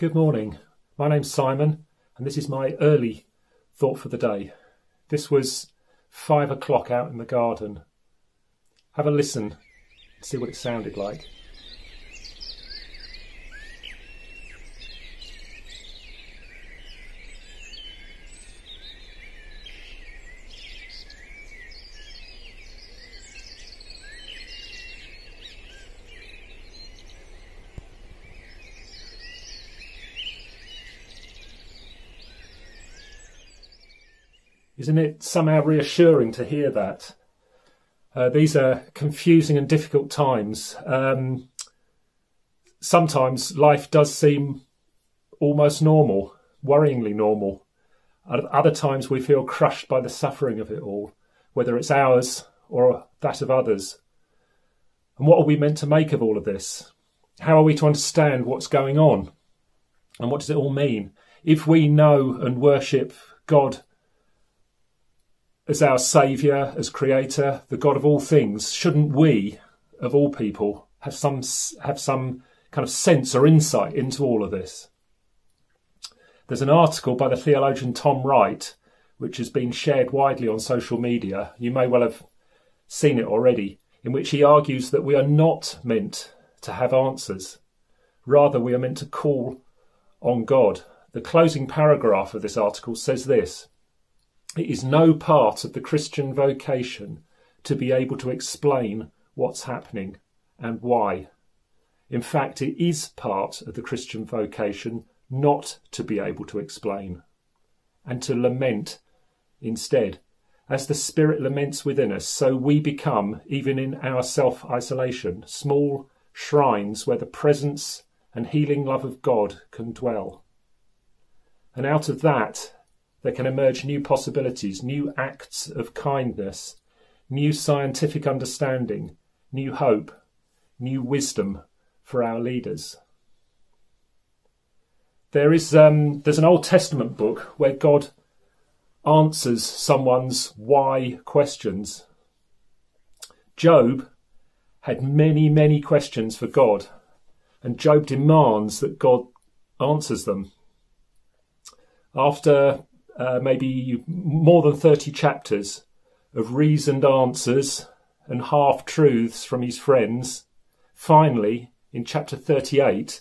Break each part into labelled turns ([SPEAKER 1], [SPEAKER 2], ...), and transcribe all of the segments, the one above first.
[SPEAKER 1] Good morning. My name's Simon, and this is my early thought for the day. This was five o'clock out in the garden. Have a listen, and see what it sounded like. Isn't it somehow reassuring to hear that? Uh, these are confusing and difficult times. Um, sometimes life does seem almost normal, worryingly normal. At other times we feel crushed by the suffering of it all, whether it's ours or that of others. And what are we meant to make of all of this? How are we to understand what's going on? And what does it all mean? If we know and worship God as our Saviour, as Creator, the God of all things, shouldn't we, of all people, have some have some kind of sense or insight into all of this? There's an article by the theologian Tom Wright, which has been shared widely on social media. You may well have seen it already, in which he argues that we are not meant to have answers. Rather, we are meant to call on God. The closing paragraph of this article says this it is no part of the Christian vocation to be able to explain what's happening and why. In fact, it is part of the Christian vocation not to be able to explain and to lament instead. As the Spirit laments within us, so we become, even in our self isolation, small shrines where the presence and healing love of God can dwell. And out of that, there can emerge new possibilities, new acts of kindness, new scientific understanding, new hope, new wisdom for our leaders. There is um, there's an Old Testament book where God answers someone's why questions. Job had many, many questions for God, and Job demands that God answers them. After uh, maybe more than 30 chapters of reasoned answers and half truths from his friends. Finally, in chapter 38,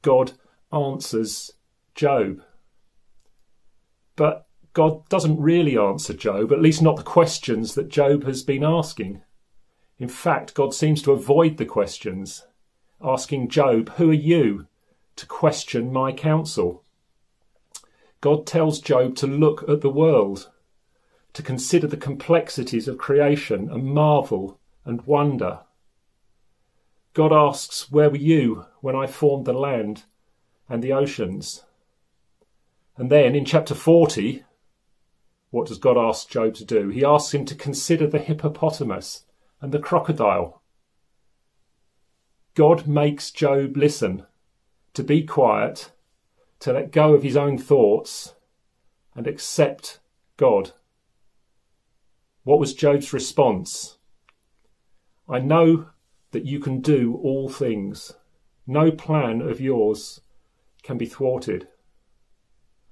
[SPEAKER 1] God answers Job. But God doesn't really answer Job, at least not the questions that Job has been asking. In fact, God seems to avoid the questions, asking Job, Who are you to question my counsel? God tells Job to look at the world, to consider the complexities of creation and marvel and wonder. God asks, Where were you when I formed the land and the oceans? And then in chapter 40, what does God ask Job to do? He asks him to consider the hippopotamus and the crocodile. God makes Job listen, to be quiet, to let go of his own thoughts and accept God. What was Job's response? I know that you can do all things. No plan of yours can be thwarted.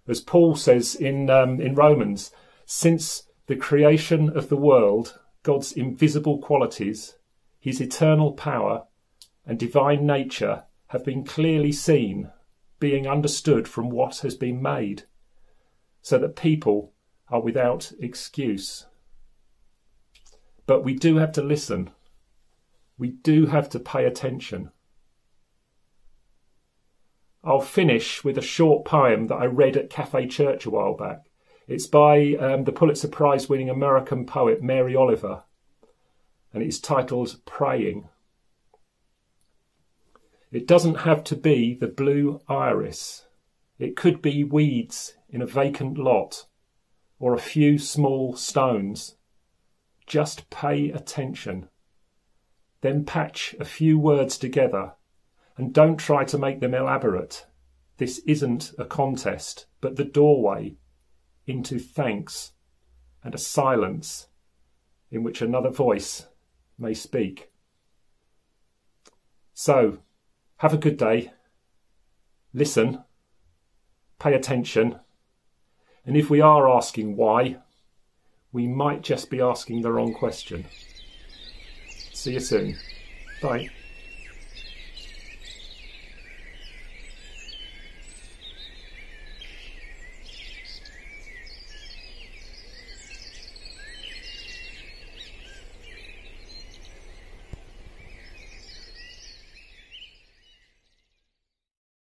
[SPEAKER 1] As Paul says in, um, in Romans, since the creation of the world, God's invisible qualities, his eternal power, and divine nature have been clearly seen being understood from what has been made, so that people are without excuse. But we do have to listen. We do have to pay attention. I'll finish with a short poem that I read at Cafe Church a while back. It's by um, the Pulitzer Prize winning American poet Mary Oliver, and it's titled Praying. It doesn't have to be the blue iris. It could be weeds in a vacant lot or a few small stones. Just pay attention. Then patch a few words together and don't try to make them elaborate. This isn't a contest, but the doorway into thanks and a silence in which another voice may speak. So, have a good day. Listen pay attention. And if we are asking why, we might just be asking the wrong question. See you soon. Bye.